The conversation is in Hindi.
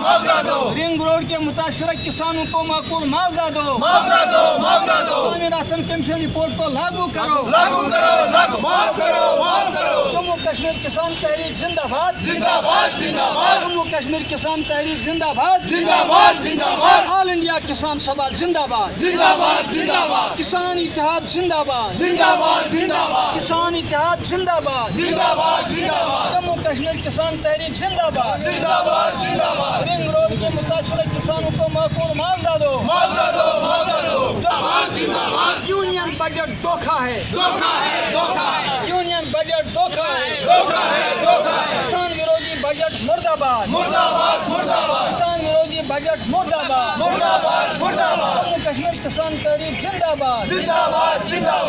मुआवजा दो। रिंग रोड के मुतासर किसानों को माकूल मुआवजा दो मुआवजा दो मुआवजा दो। स्वामीनाथन कमीशन रिपोर्ट को लागू करो। लागू करो लागू माफ़ करो माफ़ करो। जम्मू कश्मीर किसान तहरीक जिंदाबाद। जिंदाबाद जिंदाबाद। जम्मू कश्मीर किसान तहरीक जिंदाबाद। जिंदाबाद जिंदाबाद। ऑल इंडिया किसान सभा जिंदाबाद। जिंदाबाद जिंदाबाद। किसान इतिहाद जिंदाबाद। जिंदाबाद जिंदाबाद। किसान इतिहाद जिंदाबाद। जिंदाबाद जिंदाबाद। जम्मू कश्मीर किसान तहरीक जिंदाबाद। जिंदाबाद जिंदाबाद। मुतासर किसानों को माकूल मुआवजा दो मुआवजा दो मुआवजा दो जिंदाबाद जिंदाबाद। यूनियन बजट धोखा है। धोखा है धोखा है। यूनियन बजट धोखा है। धोखा है धोखा है। किसान विरोधी बजट मुर्दाबाद। मुर्दाबाद मुर्दाबाद। किसान विरोधी बजट मुर्दाबाद। मुर्दाबाद मुर्दाबाद। जम्मू कश्मीर किसान तहरीक जिंदाबाद। जिंदाबाद जिंदाबाद।